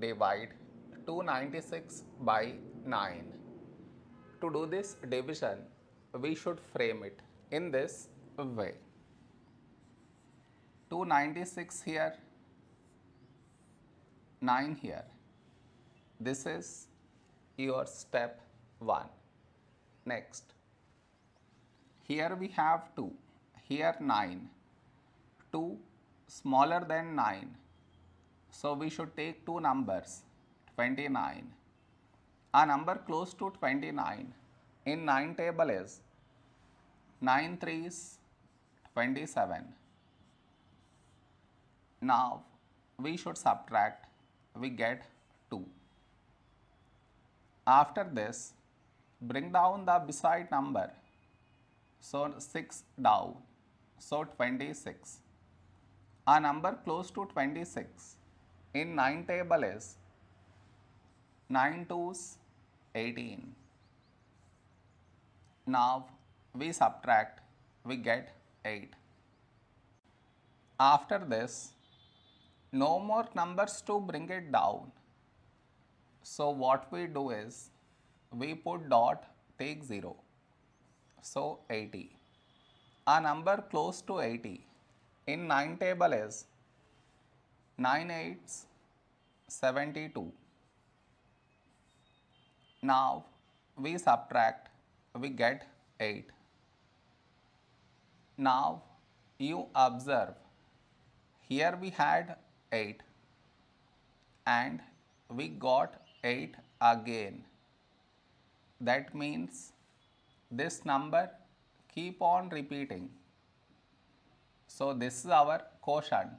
divide 296 by 9. To do this division, we should frame it in this way. 296 here, 9 here. This is your step 1. Next, here we have 2, here 9. 2 smaller than 9. So we should take two numbers 29. A number close to 29 in 9 table is 9 threes 27. Now we should subtract, we get 2. After this, bring down the beside number. So 6 down, so 26. A number close to 26 in 9 table is 9 twos 18. Now we subtract, we get 8. After this, no more numbers to bring it down. So what we do is, we put dot, take 0. So 80. A number close to 80 in 9 table is 9 eights 72. Now we subtract, we get 8. Now you observe, here we had 8 and we got 8 again. That means this number keep on repeating. So this is our quotient